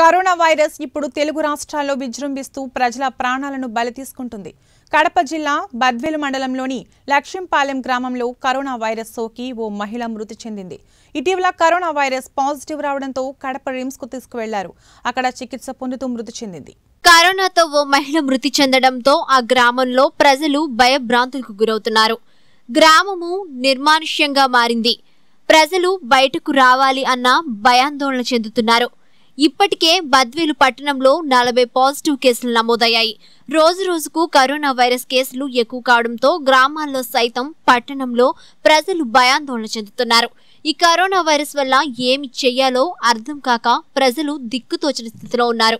Corona virus ఇప్పుడు తెలుగు రాష్ట్రాల్లో విజృంభిస్తూ ప్రజల ప్రాణాలను బలి తీసుకుంటుంది. కడప జిల్లా బద్వేలు మండలంలోని లక్ష్యంపాలెం గ్రామంలో కరోనా వైరస్ సోకి ఓ మహిళ మృతి చెందింది. ఇటీవల కరోనా వైరస్ పాజిటివ్ రావడంతో కడప రిమ్స్కు తీసుకువెళ్ళారు. అక్కడ చికిత్స పొందుతూ మృతి చెందింది. కరోనాతో ఓ మహిళ మృతి చెందడంతో ఆ గ్రామంలో ప్రజలు భయభ్రాంతులకు గురవుతున్నారు. గ్రామము నిర్మానుష్యంగా మారింది. ప్రజలు బయటకు రావాలి అన్న భయాందోళన చెందుతున్నారు. ఇప్పటికే బద్వేలు పట్టణంలో నలభై పాజిటివ్ కేసులు నమోదయ్యాయి. రోజు రోజుకు కరోనా వైరస్ కేసులు ఎక్కువ కావడంతో గ్రామాల్లో సైతం పట్టణంలో ప్రజలు భయాందోళన చెందుతున్నారు. ఈ కరోనా వైరస్ వల్ల ఏమి చెయ్యాలో అర్థం కాక ప్రజలు దిక్కుతోచిన స్థితిలో ఉన్నారు.